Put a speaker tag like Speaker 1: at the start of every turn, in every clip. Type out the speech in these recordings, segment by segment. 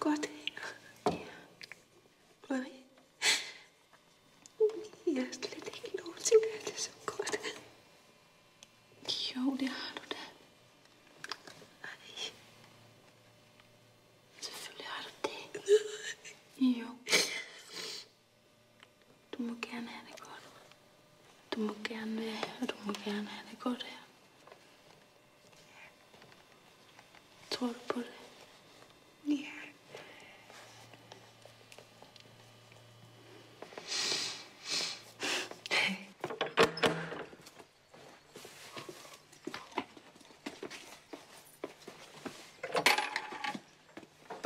Speaker 1: godt her. Ja. Jeg har slet ikke lov til at det så godt.
Speaker 2: Jo, det har du da. Nej. Selvfølgelig har du det. Jo. Du må gerne have det godt. Du må gerne være her, du må gerne have det godt her.
Speaker 1: Tror du på det?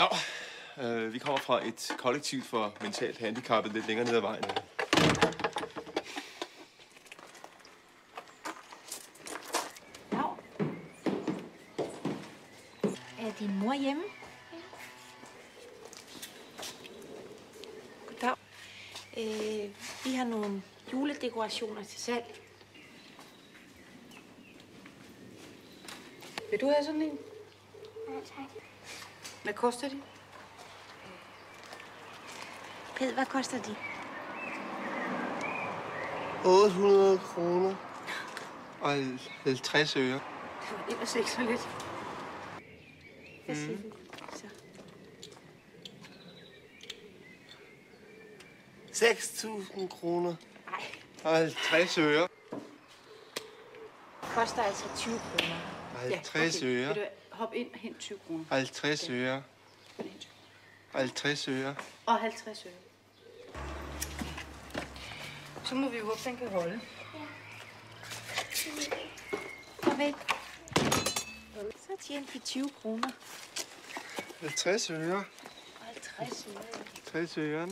Speaker 3: Nå, øh, vi kommer fra et kollektiv for mentalt handicappede lidt længere ned ad vejen.
Speaker 1: Dag. Er din mor hjemme? Goddag. Øh, vi har nogle juledekorationer til salg.
Speaker 2: Vil du have sådan en? Ja, tak. Hvad koster de?
Speaker 1: Ped, hvad koster de?
Speaker 4: 800 kroner og 50 øre. Det
Speaker 2: var ellers ikke så lidt.
Speaker 1: Hvad siger du? Så.
Speaker 4: 6.000 kroner
Speaker 1: Ej,
Speaker 4: og 50 øre.
Speaker 1: koster altså 20 kroner.
Speaker 4: 50 Vil øre.
Speaker 2: Hoppe ind og hente 20 kroner?
Speaker 4: 50 øre. 50 øre.
Speaker 2: Og 50 øre. Så må vi håbe, den kan holde.
Speaker 1: Farvel. Så tjente vi 20 kroner.
Speaker 4: 50 øre. Og
Speaker 1: 50 øre.
Speaker 4: 50 øre.